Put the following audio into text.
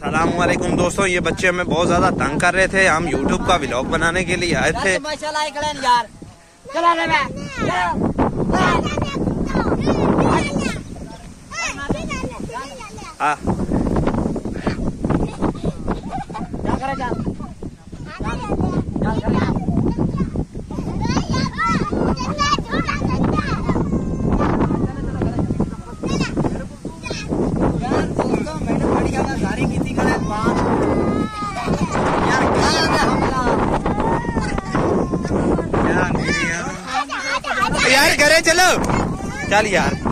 सलामकुम दोस्तों ये बच्चे हमें बहुत ज़्यादा तंग कर रहे थे। हम यूट्यूब का व्लॉग बनाने के लिए आए थे। यार करे चलो। चल यार।